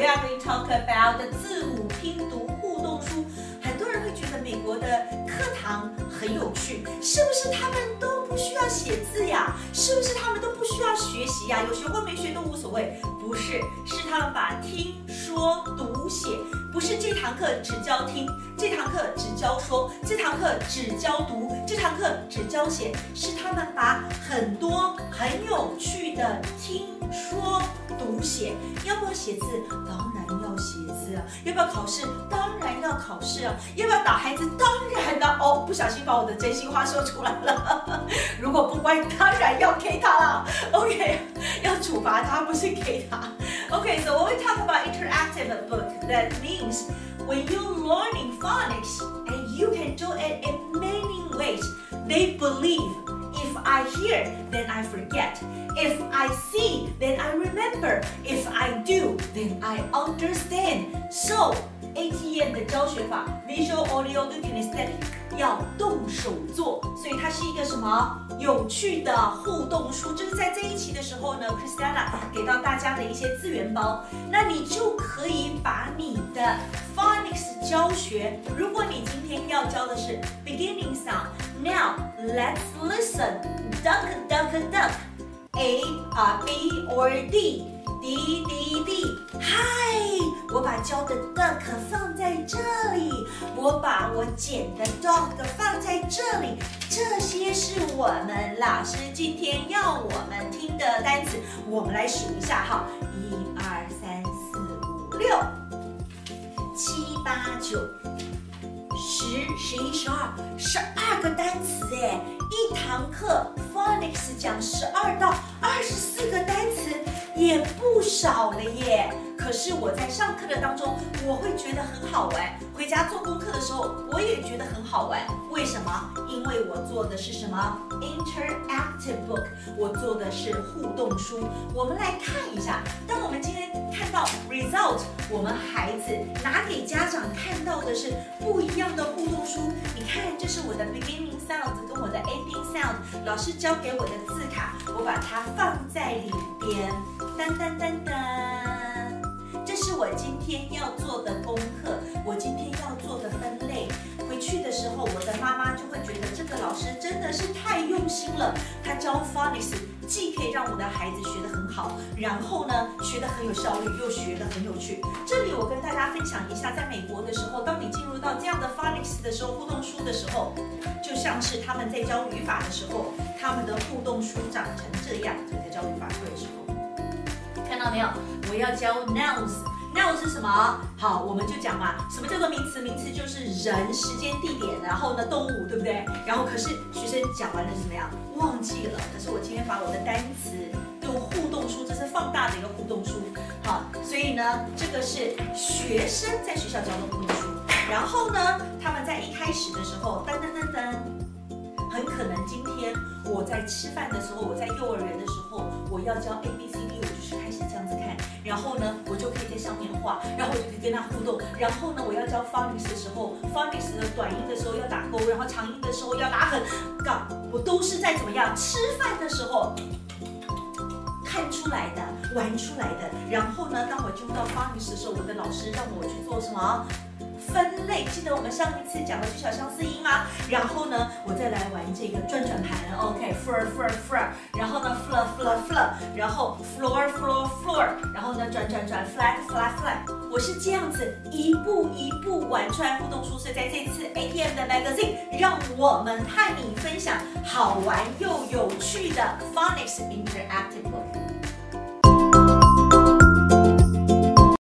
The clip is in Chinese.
we are going to talk about 的字母拼读互动书。很多人会觉得美国的课堂很有趣，是不是他们都不需要写字呀？是不是他们都不需要学习呀？有学过没学都无所谓。不是，是他们把听说读写，不是这堂课只教听，这堂课只教说，这堂课只教读，这堂课只教写，是他们把很多很有趣的读写。要不要写字？当然要写字啊。要不要考试？当然要考试啊。要不要打孩子？当然的哦。不小心把我的真心话说出来了。如果不乖，当然要 K 他了。OK，要处罚他，不是 K 他。OK，So when we talk about interactive book, that means when you learning phonics and you can do it in many ways. They believe I hear, then I forget. If I see, then I remember. If I do, then I understand. So, ATM 的教学法 Visual Audio 跟 Kinesthetic 要动手做，所以它是一个什么有趣的互动书？就是在这一期的时候呢，Christina 给到大家的一些资源包，那你就可以把你的 phonics 教学，如果你今天要教的是 beginning sound，now let's listen duck duck duck，a 啊 b or D，D D D，Hi！教的 duck 放在这里，我把我捡的 dog 放在这里，这些是我们老师今天要我们听的单词，我们来数一下哈，一二三四五六七八九十十一十二十二个单词哎，一堂课 phonics 讲十二到二十四个单词。也不少了耶。可是我在上课的当中，我会觉得很好玩。回家做功课的时候，我也觉得很好玩。为什么？因为我做的是什么？Interactive book，我做的是互动书。我们来看一下，当我们今天看到 result，我们孩子拿给家长看到的是不一样的互动书。你看，这是我的 beginning sound 跟我的 ending sound，老师教给我的字卡，我把它放在里边。噔噔噔噔。我今天要做的功课，我今天要做的分类。回去的时候，我的妈妈就会觉得这个老师真的是太用心了。他教 phonics 既可以让我的孩子学得很好，然后呢学得很有效率，又学得很有趣。这里我跟大家分享一下，在美国的时候，当你进入到这样的 phonics 的时候，互动书的时候，就像是他们在教语法的时候，他们的互动书长成这样。这个在教语法课的时候。看到没有？我要教 nouns Noun 是什么？好，我们就讲嘛。什么叫做名词？名词就是人、时间、地点，然后呢，动物，对不对？然后可是学生讲完了是怎么样？忘记了。可是我今天把我的单词用互动书，这是放大的一个互动书。好，所以呢，这个是学生在学校教的互动书。然后呢，他们在一开始的时候，噔噔噔噔，很可能今天我在吃饭的时候，我在幼儿园的时候，我要教 A B C D 我就是。开始这样子看，然后呢，就可以在上面画，然后我就可以跟他互动。然后呢，我要教方女士的时候方女士的短音的时候要打勾，然后长音的时候要打横杠，我都是在怎么样吃饭的时候看出来的，玩出来的。然后呢，当我进入到方女士的时候，我的老师让我去做什么？分类，记得我们上一次讲的巨小相似音吗？然后呢，我再来玩这个转转盘，OK，floor floor floor，然后呢，floor floor floor，然后 floor floor floor，然后呢，转转转，flat flat flat，我是这样子一步一步玩出来互动书，所以在这次 ATM 的 magazine，让我们和你分享好玩又有趣的 phonics interactive book。